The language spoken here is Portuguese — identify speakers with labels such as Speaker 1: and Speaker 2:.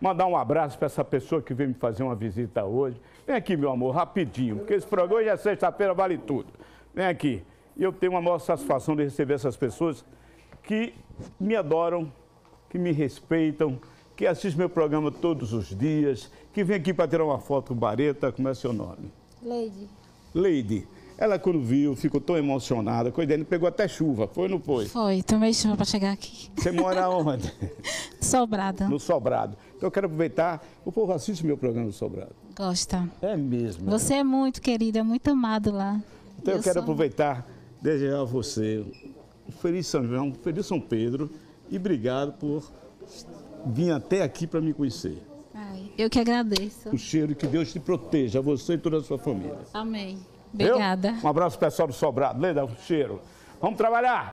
Speaker 1: mandar um abraço para essa pessoa que veio me fazer uma visita hoje. Vem aqui, meu amor, rapidinho, porque esse programa hoje é sexta-feira, vale tudo. Vem aqui. E eu tenho uma maior satisfação de receber essas pessoas que me adoram, que me respeitam, que assistem meu programa todos os dias, que vem aqui para tirar uma foto com o Bareta. Como é seu nome?
Speaker 2: Leide.
Speaker 1: Lady. Ela, quando viu, ficou tão emocionada, coisa dele, pegou até chuva, foi ou não foi?
Speaker 2: Foi, tomei chuva para chegar aqui.
Speaker 1: Você mora onde?
Speaker 2: Sobrada.
Speaker 1: No Sobrado. Então eu quero aproveitar, o povo assiste meu programa no Sobrado.
Speaker 2: Gosta.
Speaker 1: É mesmo.
Speaker 2: Você é muito querido, é muito amado lá.
Speaker 1: Então eu,
Speaker 2: Eu
Speaker 1: quero
Speaker 2: sou-
Speaker 1: aproveitar, desejar a você um feliz São João, um feliz São Pedro e obrigado por vir até aqui para me conhecer.
Speaker 2: Ai, eu que agradeço.
Speaker 1: O cheiro que Deus te proteja, você e toda a sua família.
Speaker 2: Amém. Obrigada.
Speaker 1: Um abraço pessoal do Sobrado. Leda, o cheiro. Vamos trabalhar!